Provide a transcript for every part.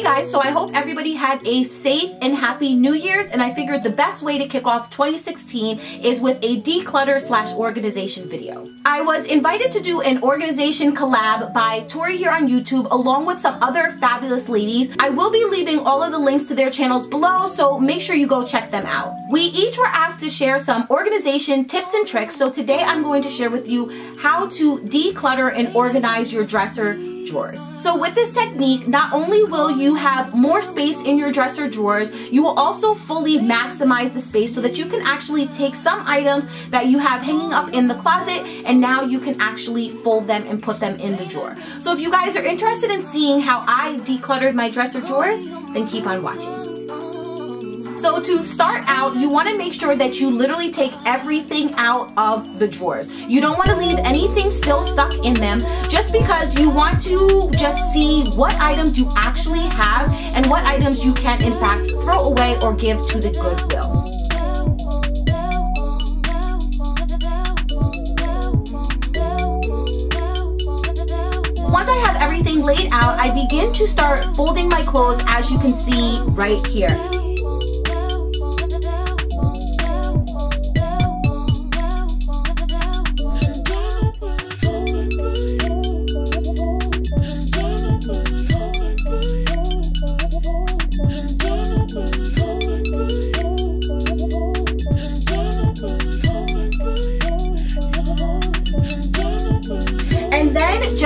guys, so I hope everybody had a safe and happy New Year's and I figured the best way to kick off 2016 is with a declutter slash organization video. I was invited to do an organization collab by Tori here on YouTube along with some other fabulous ladies. I will be leaving all of the links to their channels below, so make sure you go check them out. We each were asked to share some organization tips and tricks, so today I'm going to share with you how to declutter and organize your dresser drawers. So with this technique, not only will you have more space in your dresser drawers, you will also fully maximize the space so that you can actually take some items that you have hanging up in the closet and now you can actually fold them and put them in the drawer. So if you guys are interested in seeing how I decluttered my dresser drawers, then keep on watching. So to start out, you want to make sure that you literally take everything out of the drawers. You don't want to leave anything still stuck in them just because you want to just see what items you actually have and what items you can in fact throw away or give to the Goodwill. Once I have everything laid out, I begin to start folding my clothes as you can see right here.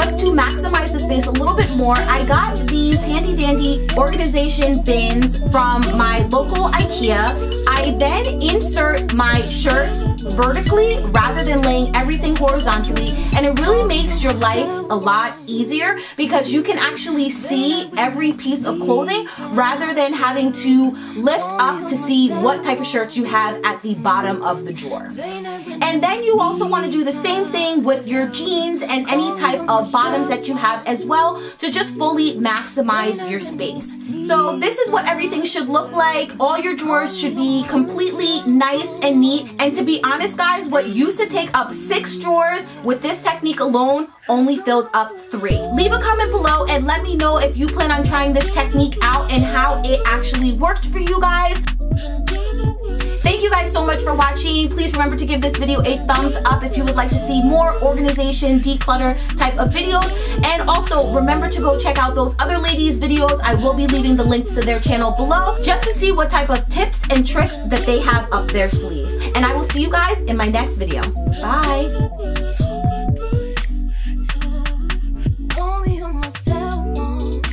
Just to maximize the space a little bit more, I got these handy dandy organization bins from my local Ikea. I then insert my shirts vertically rather than laying everything horizontally and it really makes your life a lot easier because you can actually see every piece of clothing rather than having to lift up to see what type of shirts you have at the bottom of the drawer. And then you also want to do the same thing with your jeans and any type of bottoms that you have as well to just fully maximize your space. So this is what everything should look like. All your drawers should be completely nice and neat. And to be honest guys, what used to take up six drawers with this technique alone only filled up three. Leave a comment below and let me know if you plan on trying this technique out and how it actually worked for you guys. You guys so much for watching. Please remember to give this video a thumbs up if you would like to see more organization, declutter type of videos. And also remember to go check out those other ladies videos. I will be leaving the links to their channel below just to see what type of tips and tricks that they have up their sleeves. And I will see you guys in my next video. Bye.